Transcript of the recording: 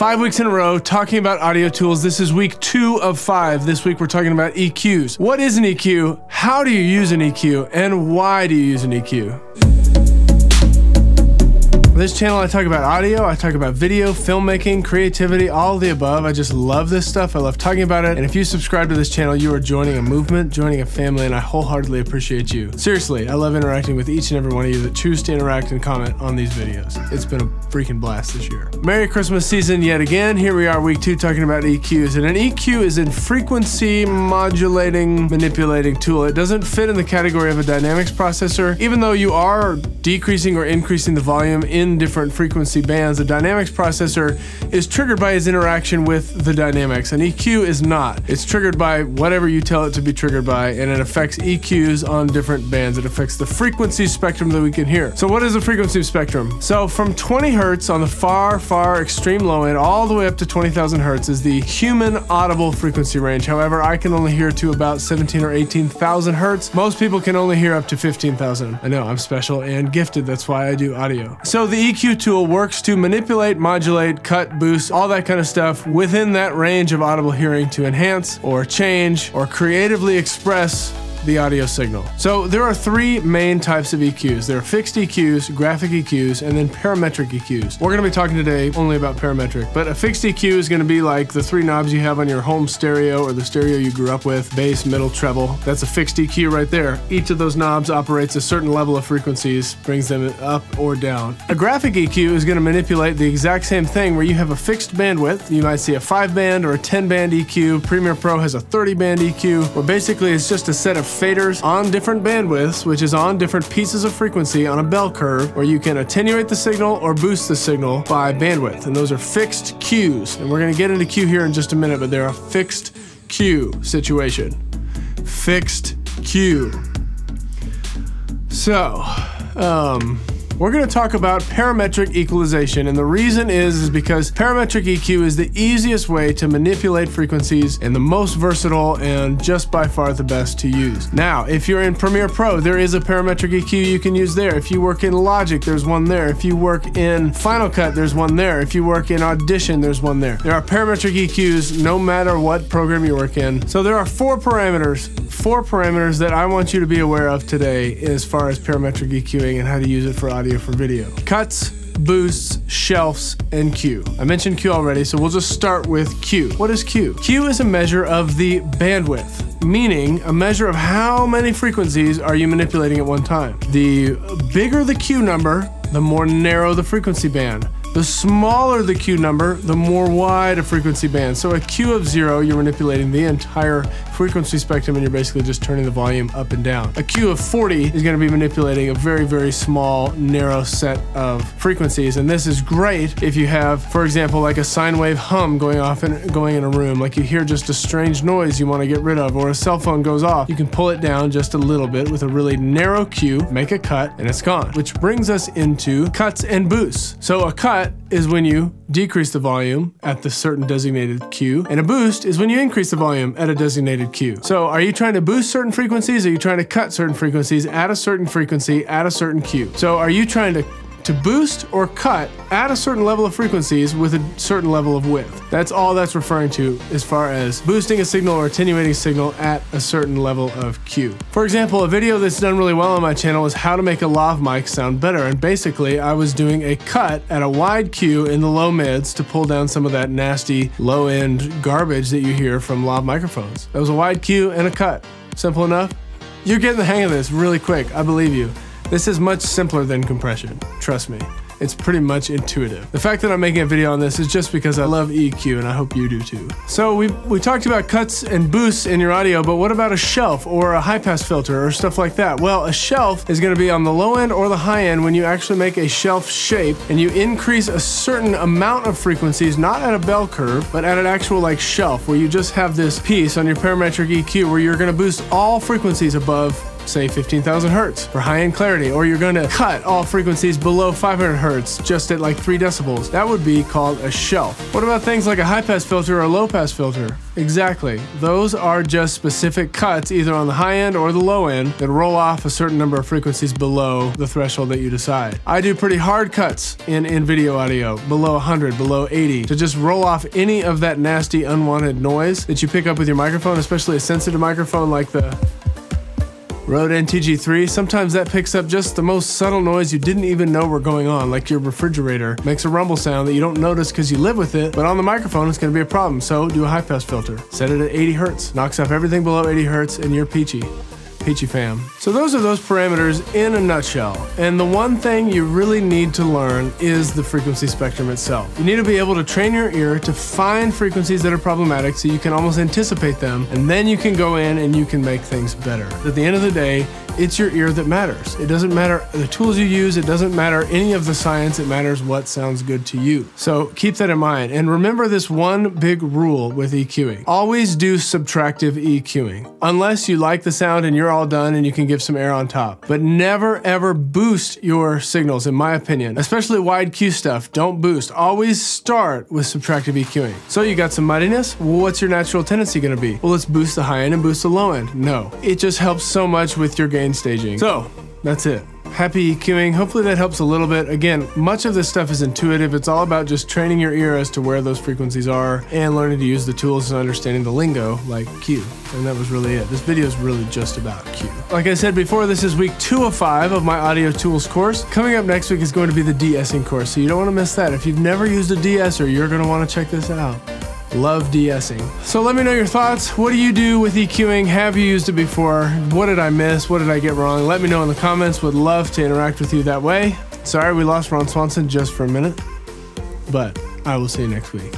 Five weeks in a row talking about audio tools. This is week two of five. This week we're talking about EQs. What is an EQ? How do you use an EQ? And why do you use an EQ? This channel, I talk about audio, I talk about video, filmmaking, creativity, all the above. I just love this stuff. I love talking about it. And if you subscribe to this channel, you are joining a movement, joining a family, and I wholeheartedly appreciate you. Seriously, I love interacting with each and every one of you that choose to interact and comment on these videos. It's been a freaking blast this year. Merry Christmas season yet again. Here we are, week two, talking about EQs. And an EQ is a frequency modulating, manipulating tool. It doesn't fit in the category of a dynamics processor, even though you are decreasing or increasing the volume in different frequency bands. The dynamics processor is triggered by its interaction with the dynamics. An EQ is not. It's triggered by whatever you tell it to be triggered by, and it affects EQs on different bands. It affects the frequency spectrum that we can hear. So what is the frequency spectrum? So from 20 hertz on the far, far extreme low end all the way up to 20,000 hertz is the human audible frequency range. However, I can only hear to about 17 or 18,000 hertz. Most people can only hear up to 15,000. I know, I'm special and gifted. That's why I do audio. So the EQ tool works to manipulate, modulate, cut, boost, all that kind of stuff within that range of audible hearing to enhance or change or creatively express the audio signal. So there are three main types of EQs. There are fixed EQs, graphic EQs, and then parametric EQs. We're gonna be talking today only about parametric, but a fixed EQ is gonna be like the three knobs you have on your home stereo or the stereo you grew up with, bass, middle, treble. That's a fixed EQ right there. Each of those knobs operates a certain level of frequencies, brings them up or down. A graphic EQ is gonna manipulate the exact same thing where you have a fixed bandwidth. You might see a five band or a 10 band EQ. Premiere Pro has a 30 band EQ, where basically it's just a set of faders on different bandwidths, which is on different pieces of frequency on a bell curve, where you can attenuate the signal or boost the signal by bandwidth. And those are fixed cues. And we're going to get into Q here in just a minute, but they're a fixed Q situation. Fixed Q. So, um, we're going to talk about parametric equalization, and the reason is, is because parametric EQ is the easiest way to manipulate frequencies and the most versatile and just by far the best to use. Now, if you're in Premiere Pro, there is a parametric EQ you can use there. If you work in Logic, there's one there. If you work in Final Cut, there's one there. If you work in Audition, there's one there. There are parametric EQs no matter what program you work in. So there are four parameters, four parameters that I want you to be aware of today as far as parametric EQing and how to use it for audio for video. Cuts, boosts, shelves, and Q. I mentioned Q already, so we'll just start with Q. What is Q? Q is a measure of the bandwidth, meaning a measure of how many frequencies are you manipulating at one time. The bigger the Q number, the more narrow the frequency band. The smaller the Q number, the more wide a frequency band. So a Q of zero, you're manipulating the entire frequency spectrum and you're basically just turning the volume up and down. A Q of 40 is going to be manipulating a very, very small, narrow set of frequencies. And this is great if you have, for example, like a sine wave hum going off and going in a room, like you hear just a strange noise you want to get rid of, or a cell phone goes off. You can pull it down just a little bit with a really narrow Q, make a cut, and it's gone. Which brings us into cuts and boosts. So a cut is when you decrease the volume at the certain designated Q, and a boost is when you increase the volume at a designated Q. So are you trying to boost certain frequencies? Are you trying to cut certain frequencies at a certain frequency at a certain Q? So are you trying to to boost or cut at a certain level of frequencies with a certain level of width. That's all that's referring to as far as boosting a signal or attenuating a signal at a certain level of Q. For example, a video that's done really well on my channel is how to make a lav mic sound better. And basically, I was doing a cut at a wide Q in the low mids to pull down some of that nasty low end garbage that you hear from lav microphones. That was a wide Q and a cut. Simple enough? You're getting the hang of this really quick, I believe you. This is much simpler than compression, trust me. It's pretty much intuitive. The fact that I'm making a video on this is just because I love EQ and I hope you do too. So we, we talked about cuts and boosts in your audio, but what about a shelf or a high pass filter or stuff like that? Well, a shelf is gonna be on the low end or the high end when you actually make a shelf shape and you increase a certain amount of frequencies, not at a bell curve, but at an actual like shelf where you just have this piece on your parametric EQ where you're gonna boost all frequencies above say 15,000 hertz for high-end clarity, or you're going to cut all frequencies below 500 hertz just at like 3 decibels. That would be called a shelf. What about things like a high-pass filter or a low-pass filter? Exactly. Those are just specific cuts either on the high end or the low end that roll off a certain number of frequencies below the threshold that you decide. I do pretty hard cuts in, in video audio, below 100, below 80, to just roll off any of that nasty unwanted noise that you pick up with your microphone, especially a sensitive microphone like the Rode NTG3, sometimes that picks up just the most subtle noise you didn't even know were going on, like your refrigerator makes a rumble sound that you don't notice because you live with it, but on the microphone it's going to be a problem, so do a high pass filter. Set it at 80 hertz, knocks off everything below 80 hertz, and you're peachy. Peachy fam. So those are those parameters in a nutshell. And the one thing you really need to learn is the frequency spectrum itself. You need to be able to train your ear to find frequencies that are problematic so you can almost anticipate them, and then you can go in and you can make things better. At the end of the day, it's your ear that matters. It doesn't matter the tools you use, it doesn't matter any of the science, it matters what sounds good to you. So keep that in mind. And remember this one big rule with EQing always do subtractive EQing. Unless you like the sound and you're all done and you can give some air on top. But never ever boost your signals, in my opinion. Especially wide Q stuff, don't boost. Always start with subtractive EQing. So you got some muddiness? Well, what's your natural tendency gonna be? Well, let's boost the high end and boost the low end. No. It just helps so much with your staging. So, that's it. Happy EQing. Hopefully that helps a little bit. Again, much of this stuff is intuitive. It's all about just training your ear as to where those frequencies are and learning to use the tools and understanding the lingo like Q. And that was really it. This video is really just about Q. Like I said before, this is week two of five of my audio tools course. Coming up next week is going to be the de-essing course, so you don't want to miss that. If you've never used a de-esser, you're going to want to check this out. Love de-essing. So let me know your thoughts. What do you do with EQing? Have you used it before? What did I miss? What did I get wrong? Let me know in the comments. Would love to interact with you that way. Sorry we lost Ron Swanson just for a minute, but I will see you next week.